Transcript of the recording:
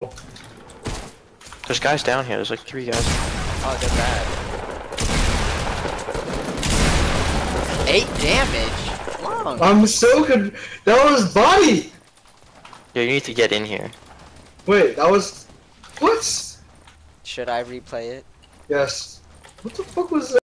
There's guys down here. There's like three guys. Oh, they're bad. Eight damage. Long. I'm so good. That was body. Yeah, you need to get in here. Wait, that was what? Should I replay it? Yes. What the fuck was that?